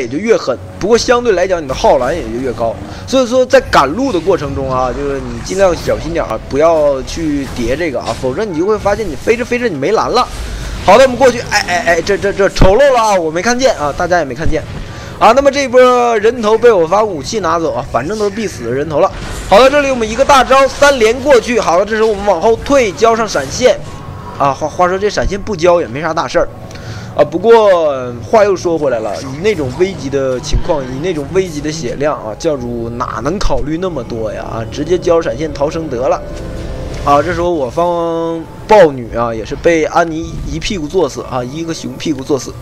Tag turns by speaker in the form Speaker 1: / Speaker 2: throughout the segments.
Speaker 1: 也就越狠，不过相对来讲你的耗蓝也就越高。所以说在赶路的过程中啊，就是你尽量小心点啊，不要去叠这个啊，否则你就会发现你飞着飞着你没蓝了。好的，我们过去，哎哎哎，这这这丑陋了啊，我没看见啊，大家也没看见啊。那么这波人头被我发武器拿走啊，反正都是必死的人头了。好的，这里我们一个大招三连过去，好了，这时候我们往后退，交上闪现啊。话话说这闪现不交也没啥大事儿。啊，不过话又说回来了，以那种危急的情况，以那种危急的血量啊，教主哪能考虑那么多呀？啊，直接交闪现逃生得了。啊，这时候我方豹女啊，也是被安妮一屁股坐死啊，一个熊屁股坐死。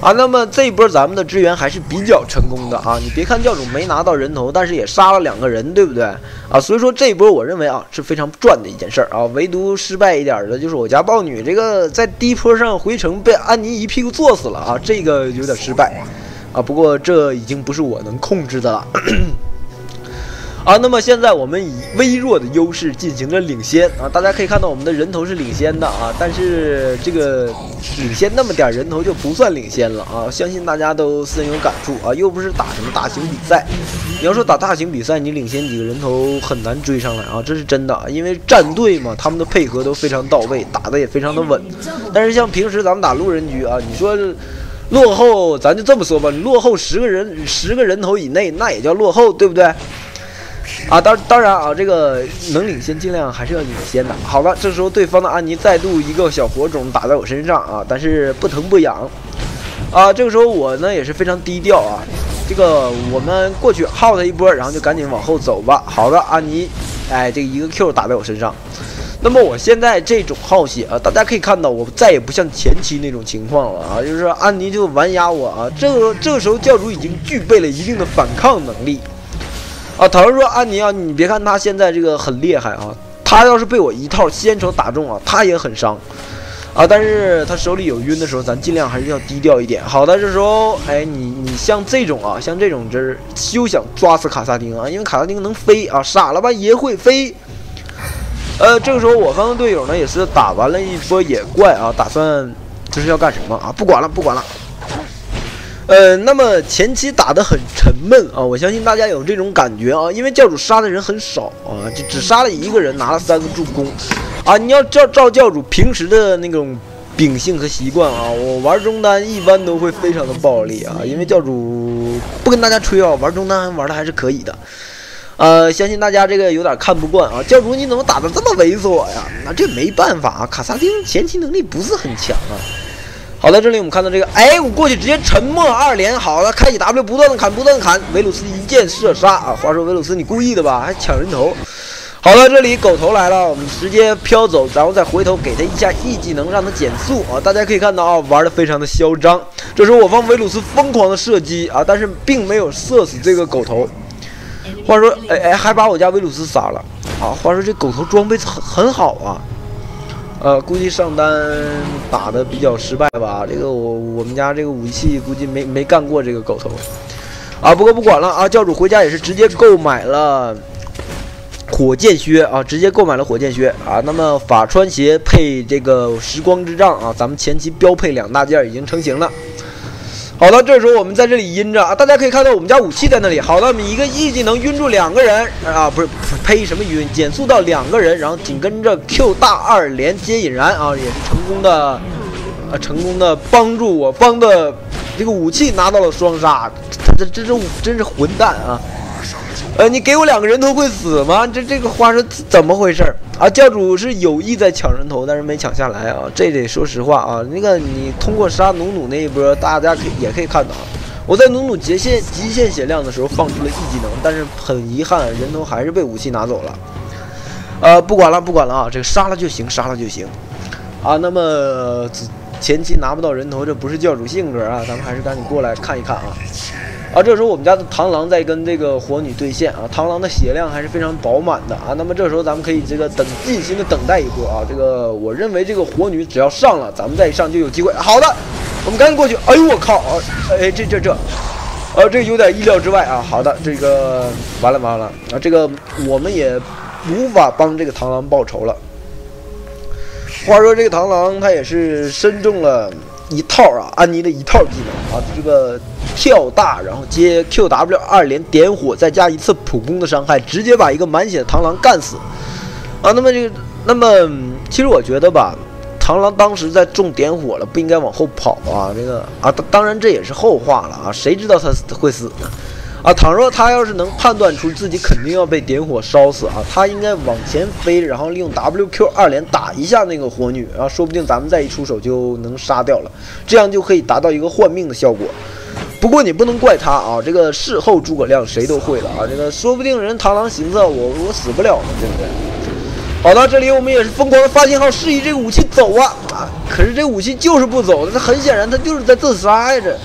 Speaker 1: 啊，那么这一波咱们的支援还是比较成功的啊！你别看教主没拿到人头，但是也杀了两个人，对不对啊？所以说这一波我认为啊是非常赚的一件事儿啊。唯独失败一点的就是我家豹女这个在低坡上回城被安妮一屁股坐死了啊，这个有点失败啊。不过这已经不是我能控制的了。啊，那么现在我们以微弱的优势进行了领先啊，大家可以看到我们的人头是领先的啊，但是这个领先那么点人头就不算领先了啊，相信大家都深有感触啊，又不是打什么大型比赛，你要说打大型比赛，你领先几个人头很难追上来啊，这是真的啊，因为战队嘛，他们的配合都非常到位，打的也非常的稳，但是像平时咱们打路人局啊，你说落后，咱就这么说吧，落后十个人十个人头以内，那也叫落后，对不对？啊，当当然啊，这个能领先尽量还是要领先的。好了，这时候对方的安妮再度一个小火种打在我身上啊，但是不疼不痒。啊，这个时候我呢也是非常低调啊，这个我们过去耗他一波，然后就赶紧往后走吧。好的，安妮，哎，这一个 Q 打在我身上。那么我现在这种耗血啊，大家可以看到我再也不像前期那种情况了啊，就是安妮就完压我啊。这个这个时候教主已经具备了一定的反抗能力。啊，倘若说安妮啊，你别看他现在这个很厉害啊，他要是被我一套先手打中啊，他也很伤啊。但是他手里有晕的时候，咱尽量还是要低调一点。好的，这时候，哎，你你像这种啊，像这种就是休想抓死卡萨丁啊，因为卡萨丁能飞啊，傻了吧也会飞。呃，这个时候我方的队友呢也是打完了一波野怪啊，打算这是要干什么啊？不管了，不管了。呃，那么前期打得很沉闷啊，我相信大家有这种感觉啊，因为教主杀的人很少啊，就只杀了一个人，拿了三个助攻，啊，你要照照教主平时的那种秉性和习惯啊，我玩中单一般都会非常的暴力啊，因为教主不跟大家吹啊，玩中单玩的还是可以的，呃，相信大家这个有点看不惯啊，教主你怎么打的这么猥琐呀？那这没办法啊，卡萨丁前期能力不是很强啊。好，在这里我们看到这个，哎，我过去直接沉默二连，好了，开启 W，不断的砍，不断的砍，维鲁斯一箭射杀啊！话说维鲁斯你故意的吧？还抢人头。好了，这里狗头来了，我们直接飘走，然后再回头给他一下 E 技能，让他减速啊！大家可以看到啊，玩的非常的嚣张。这时候我方维鲁斯疯狂的射击啊，但是并没有射死这个狗头。话说，哎哎，还把我家维鲁斯杀了啊！话说这狗头装备很很好啊。呃，估计上单打的比较失败吧。这个我我们家这个武器估计没没干过这个狗头，啊，不过不管了啊。教主回家也是直接购买了火箭靴啊，直接购买了火箭靴啊。那么法穿鞋配这个时光之杖啊，咱们前期标配两大件已经成型了。好的，这时候我们在这里阴着啊，大家可以看到我们家武器在那里。好的，我们一个 E 技能晕住两个人啊，不是呸，什么晕？减速到两个人，然后紧跟着 Q 大二连接引燃啊，也是成功的，啊，成功的帮助我方的这个武器拿到了双杀。这这这真是混蛋啊！呃，你给我两个人头会死吗？这这个话是怎么回事啊？教主是有意在抢人头，但是没抢下来啊。这得说实话啊。那个你通过杀努努那一波，大家可以也可以看到。我在努努极限极限血量的时候放出了 E 技能，但是很遗憾，人头还是被武器拿走了。呃，不管了不管了啊，这个杀了就行，杀了就行。啊，那么前期拿不到人头，这不是教主性格啊。咱们还是赶紧过来看一看啊。啊，这时候我们家的螳螂在跟这个火女对线啊，螳螂的血量还是非常饱满的啊。那么这时候咱们可以这个等尽心的等待一波啊。这个我认为这个火女只要上了，咱们再上就有机会。好的，我们赶紧过去。哎呦我靠！哎这这这，呃这有点意料之外啊。好的，这个完了完了啊，这个我们也无法帮这个螳螂报仇了。话说这个螳螂他也是身中了一套啊，安妮的一套技能啊，这个跳大，然后接 QW 二连点火，再加一次普攻的伤害，直接把一个满血螳螂干死啊。那么这个，那么其实我觉得吧，螳螂当时在中点火了，不应该往后跑啊。这个啊，当然这也是后话了啊，谁知道他会死呢？啊，倘若他要是能判断出自己肯定要被点火烧死啊，他应该往前飞，然后利用 WQ 二连打一下那个火女啊，说不定咱们再一出手就能杀掉了，这样就可以达到一个换命的效果。不过你不能怪他啊，这个事后诸葛亮谁都会了啊，这个说不定人螳螂寻思我我死不了呢，对不对？好的，这里我们也是疯狂的发信号示意这个武器走啊啊，可是这武器就是不走，那很显然他就是在自杀呀这。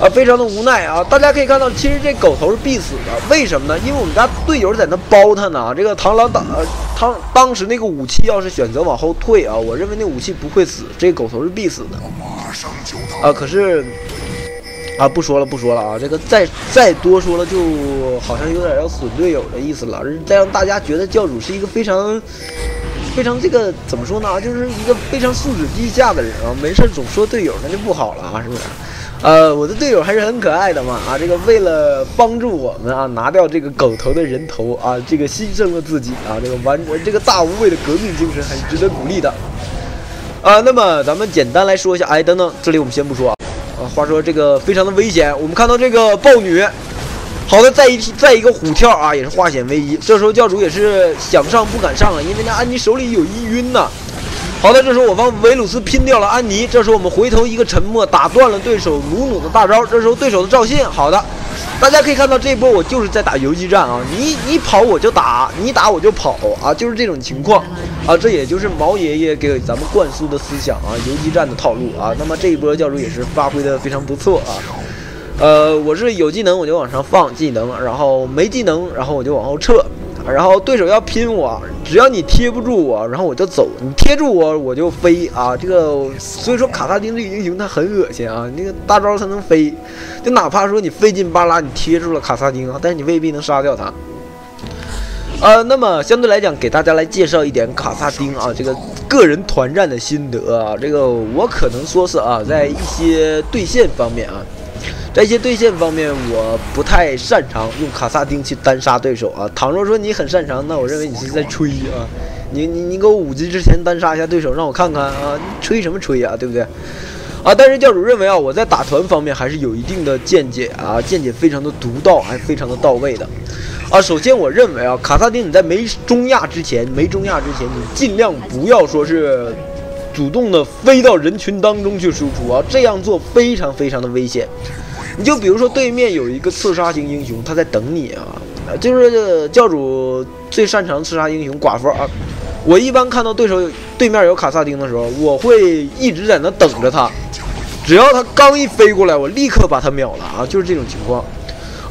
Speaker 1: 啊，非常的无奈啊！大家可以看到，其实这狗头是必死的，为什么呢？因为我们家队友在那包他呢。这个螳螂当呃螳当时那个武器要是选择往后退啊，我认为那武器不会死，这狗头是必死的。啊，可是啊，不说了，不说了啊！这个再再多说了，就好像有点要损队友的意思了，再让大家觉得教主是一个非常非常这个怎么说呢？就是一个非常素质低下的人啊，没事总说队友，那就不好了啊，是不是？呃，我的队友还是很可爱的嘛啊！这个为了帮助我们啊，拿掉这个狗头的人头啊，这个牺牲了自己啊，这个完这个大无畏的革命精神还是值得鼓励的啊。那么咱们简单来说一下，哎，等等，这里我们先不说啊。啊，话说这个非常的危险，我们看到这个豹女，好的，再一再一个虎跳啊，也是化险为夷。这时候教主也是想上不敢上啊，因为那安妮手里有一晕呐。好的，这时候我方维鲁斯拼掉了安妮。这时候我们回头一个沉默，打断了对手努努的大招。这时候对手的赵信，好的，大家可以看到这一波我就是在打游击战啊！你你跑我就打，你打我就跑啊，就是这种情况啊！这也就是毛爷爷给咱们灌输的思想啊，游击战的套路啊。那么这一波教主也是发挥的非常不错啊。呃，我是有技能我就往上放技能，然后没技能然后我就往后撤。然后对手要拼我，只要你贴不住我，然后我就走；你贴住我，我就飞啊！这个所以说卡萨丁这个英雄他很恶心啊，那个大招他能飞，就哪怕说你费劲巴拉你贴住了卡萨丁啊，但是你未必能杀掉他。呃，那么相对来讲，给大家来介绍一点卡萨丁啊，这个个人团战的心得啊，这个我可能说是啊，在一些对线方面啊。在一些对线方面，我不太擅长用卡萨丁去单杀对手啊。倘若说你很擅长，那我认为你是在吹啊。你你你给我五级之前单杀一下对手，让我看看啊，吹什么吹啊，对不对？啊，但是教主认为啊，我在打团方面还是有一定的见解啊，见解非常的独到，还非常的到位的。啊，首先我认为啊，卡萨丁你在没中亚之前，没中亚之前，你尽量不要说是主动的飞到人群当中去输出啊，这样做非常非常的危险。你就比如说对面有一个刺杀型英雄，他在等你啊，就是教主最擅长刺杀英雄寡妇啊。我一般看到对手对面有卡萨丁的时候，我会一直在那等着他，只要他刚一飞过来，我立刻把他秒了啊，就是这种情况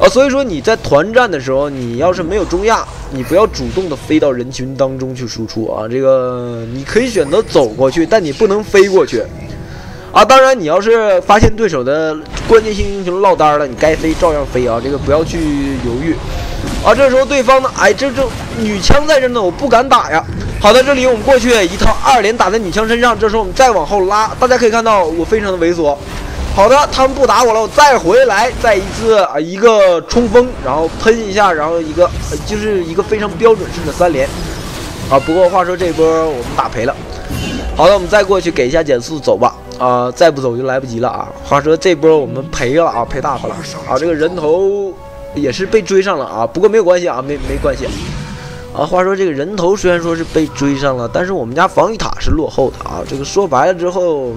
Speaker 1: 啊。所以说你在团战的时候，你要是没有中亚，你不要主动的飞到人群当中去输出啊。这个你可以选择走过去，但你不能飞过去。啊，当然，你要是发现对手的关键性英雄落单了，你该飞照样飞啊，这个不要去犹豫。啊，这时候对方呢，哎，这这女枪在这呢，我不敢打呀。好的，这里我们过去一套二连打在女枪身上，这时候我们再往后拉，大家可以看到我非常的猥琐。好的，他们不打我了，我再回来，再一次啊一个冲锋，然后喷一下，然后一个就是一个非常标准式的三连。啊，不过话说这波我们打赔了。好的，我们再过去给一下减速，走吧。啊，再不走就来不及了啊！话说这波我们赔了啊，赔大发了啊！这个人头也是被追上了啊，不过没有关系啊，没没关系啊。话说这个人头虽然说是被追上了，但是我们家防御塔是落后的啊。这个说白了之后，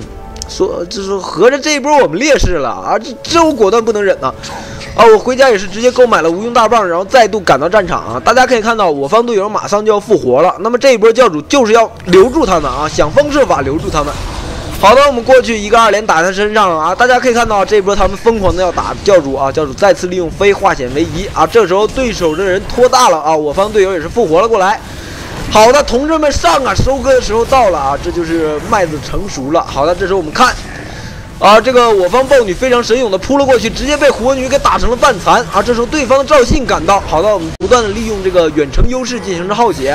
Speaker 1: 说就是合着这一波我们劣势了啊，这这我果断不能忍呐！啊，我回家也是直接购买了无用大棒，然后再度赶到战场啊。大家可以看到，我方队友马上就要复活了，那么这一波教主就是要留住他们啊，想方设法留住他们。好的，我们过去一个二连打他身上啊！大家可以看到，这一波他们疯狂的要打教主啊！教主再次利用飞化险为夷啊！这时候对手的人拖大了啊！我方队友也是复活了过来。好的，同志们上啊！收割的时候到了啊！这就是麦子成熟了。好的，这时候我们看啊，这个我方豹女非常神勇的扑了过去，直接被火女给打成了半残啊！这时候对方赵信赶到，好的，我们不断的利用这个远程优势进行着耗血。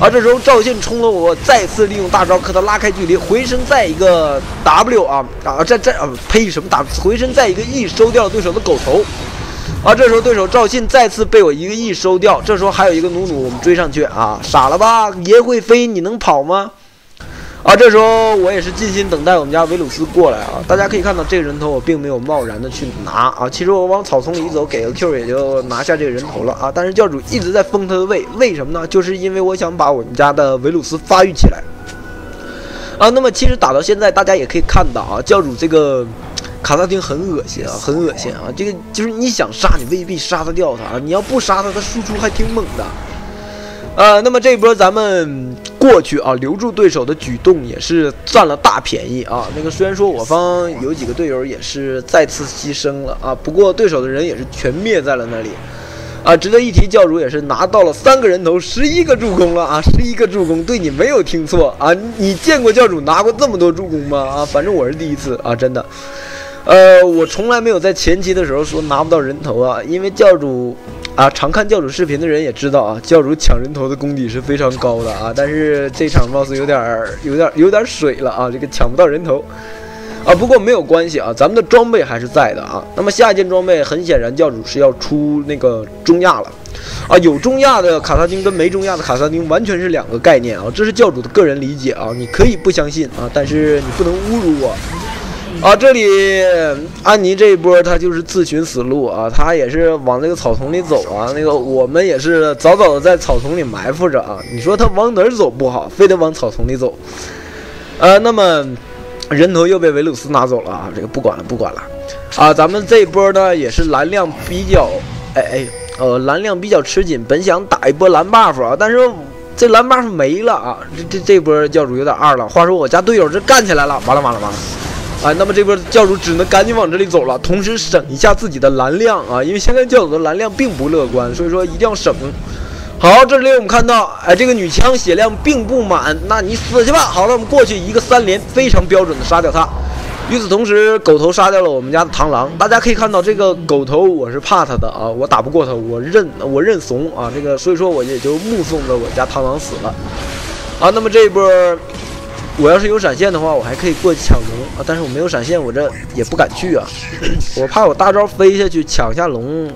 Speaker 1: 啊，这时候赵信冲了我，再次利用大招和他拉开距离，回身再一个 W 啊啊，这这啊呸什么打回身再一个 E 收掉了对手的狗头。啊，这时候对手赵信再次被我一个 E 收掉，这时候还有一个努努，我们追上去啊，傻了吧？爷会飞，你能跑吗？啊，这时候我也是静心等待我们家维鲁斯过来啊。大家可以看到这个人头我并没有贸然的去拿啊，其实我往草丛里走，给个 Q 也就拿下这个人头了啊。但是教主一直在封他的位，为什么呢？就是因为我想把我们家的维鲁斯发育起来啊。那么其实打到现在，大家也可以看到啊，教主这个卡萨丁很恶心啊，很恶心啊。这个就是你想杀你未必杀得掉他，你要不杀他，他输出还挺猛的。呃，那么这一波咱们过去啊，留住对手的举动也是占了大便宜啊。那个虽然说我方有几个队友也是再次牺牲了啊，不过对手的人也是全灭在了那里啊。值得一提，教主也是拿到了三个人头，十一个助攻了啊，十一个助攻，对你没有听错啊。你见过教主拿过这么多助攻吗？啊，反正我是第一次啊，真的。呃，我从来没有在前期的时候说拿不到人头啊，因为教主。啊，常看教主视频的人也知道啊，教主抢人头的功底是非常高的啊。但是这场貌似有点儿、有点儿、有点水了啊，这个抢不到人头啊。不过没有关系啊，咱们的装备还是在的啊。那么下一件装备，很显然教主是要出那个中亚了啊。有中亚的卡萨丁跟没中亚的卡萨丁完全是两个概念啊。这是教主的个人理解啊，你可以不相信啊，但是你不能侮辱我。啊，这里安妮这一波他就是自寻死路啊，他也是往那个草丛里走啊。那个我们也是早早的在草丛里埋伏着啊。你说他往哪儿走不好，非得往草丛里走。呃，那么人头又被维鲁斯拿走了啊，这个不管了，不管了。啊，咱们这一波呢也是蓝量比较，哎哎，呃，蓝量比较吃紧，本想打一波蓝 buff 啊，但是这蓝 buff 没了啊，这这这波教主有点二了。话说我家队友这干起来了，完了完了完了。啊，那么这波教主只能赶紧往这里走了，同时省一下自己的蓝量啊，因为现在教主的蓝量并不乐观，所以说一定要省。好，这里我们看到，哎，这个女枪血量并不满，那你死去吧。好了，我们过去一个三连，非常标准的杀掉他。与此同时，狗头杀掉了我们家的螳螂。大家可以看到，这个狗头我是怕他的啊，我打不过他，我认我认怂啊。这个所以说我也就目送着我家螳螂死了。啊，那么这一波。我要是有闪现的话，我还可以过去抢龙啊！但是我没有闪现，我这也不敢去啊！我怕我大招飞下去抢下龙，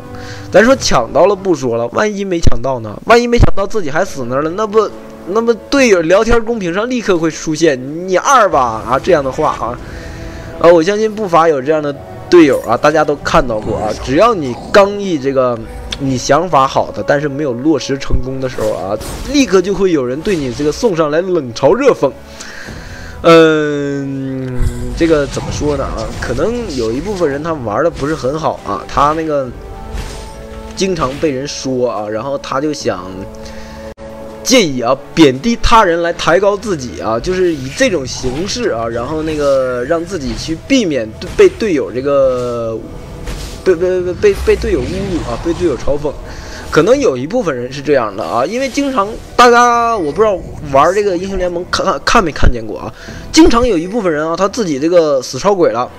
Speaker 1: 咱说抢到了不说了，万一没抢到呢？万一没抢到自己还死那儿了，那不，那么队友聊天公屏上立刻会出现你二吧啊这样的话啊！啊，我相信不乏有这样的队友啊，大家都看到过啊！只要你刚毅这个你想法好的，但是没有落实成功的时候啊，立刻就会有人对你这个送上来冷嘲热讽。嗯，这个怎么说呢啊？可能有一部分人他玩的不是很好啊，他那个经常被人说啊，然后他就想借以啊贬低他人来抬高自己啊，就是以这种形式啊，然后那个让自己去避免被队友这个被被被被被队友侮辱啊，被队友嘲讽。可能有一部分人是这样的啊，因为经常大家我不知道玩这个英雄联盟看看看没看见过啊，经常有一部分人啊，他自己这个死超鬼了，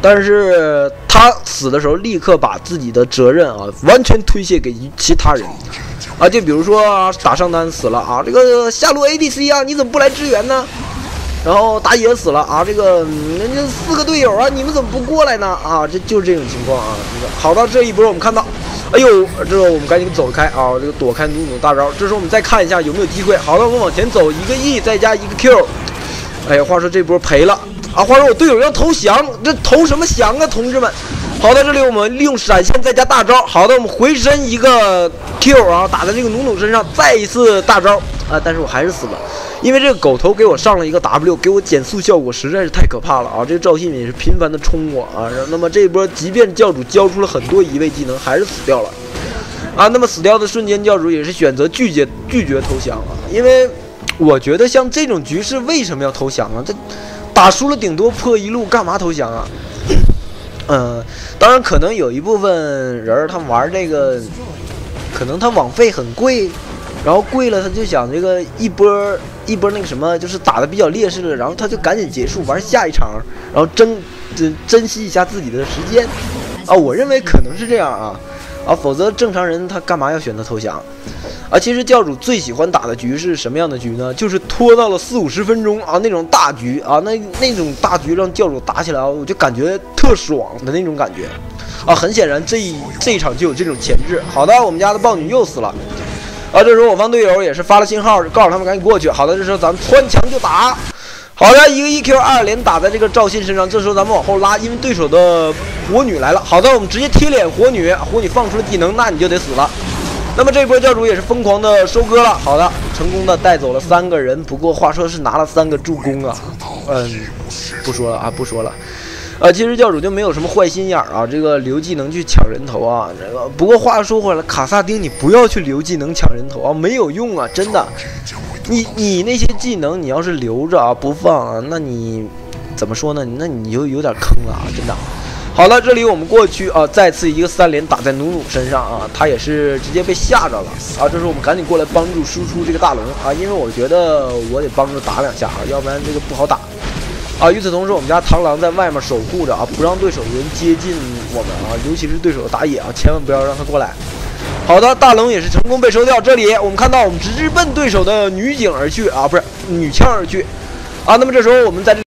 Speaker 1: 但是他死的时候立刻把自己的责任啊完全推卸给其他人啊，就比如说打上单死了啊，这个下路 ADC 啊，你怎么不来支援呢？然后打野死了啊，这个人家四个队友啊，你们怎么不过来呢？啊，这就是这种情况啊。好的，这一波我们看到。哎呦，这个我们赶紧走开啊！这个躲开努努大招。这时候我们再看一下有没有机会。好的，我们往前走，一个 E 再加一个 Q。哎呀，话说这波赔了啊！话说我队友要投降，这投什么降啊，同志们？好的，这里我们利用闪现再加大招。好的，我们回身一个 Q 啊，打在这个努努身上，再一次大招啊！但是我还是死了。因为这个狗头给我上了一个 W，给我减速效果实在是太可怕了啊！这个赵信也是频繁的冲我啊，那么这一波即便教主交出了很多移位技能，还是死掉了啊！那么死掉的瞬间，教主也是选择拒绝拒绝投降啊，因为我觉得像这种局势为什么要投降啊？这打输了顶多破一路，干嘛投降啊？嗯，当然可能有一部分人他玩这个，可能他网费很贵。然后跪了，他就想这个一波一波那个什么，就是打的比较劣势了，然后他就赶紧结束玩下一场，然后珍珍珍惜一下自己的时间啊，我认为可能是这样啊，啊，否则正常人他干嘛要选择投降？啊，其实教主最喜欢打的局是什么样的局呢？就是拖到了四五十分钟啊，那种大局啊，那那种大局让教主打起来，我就感觉特爽的那种感觉。啊，很显然这一这一场就有这种潜质。好的，我们家的豹女又死了。啊，这时候我方队友也是发了信号，告诉他们赶紧过去。好的，这时候咱们穿墙就打。好的，一个 E Q 二连打在这个赵信身上。这时候咱们往后拉，因为对手的火女来了。好的，我们直接贴脸火女，火女放出了技能，那你就得死了。那么这波教主也是疯狂的收割了。好的，成功的带走了三个人。不过话说是拿了三个助攻啊。嗯，不说了啊，不说了。呃，其实教主就没有什么坏心眼儿啊，这个留技能去抢人头啊。这个不过话说回来，卡萨丁你不要去留技能抢人头啊，没有用啊，真的。你你那些技能你要是留着啊不放啊，那你怎么说呢？那你就有点坑了啊，真的。好了，这里我们过去啊，再次一个三连打在努努身上啊，他也是直接被吓着了啊。这时候我们赶紧过来帮助输出这个大龙啊，因为我觉得我得帮助打两下啊，要不然这个不好打啊。与此同时，我们家螳螂在外面守护着啊，不让对手人接近我们啊，尤其是对手的打野啊，千万不要让他过来。好的，大龙也是成功被收掉。这里我们看到我们直奔对手的女警而去啊，不是女枪而去啊。那么这时候我们在这。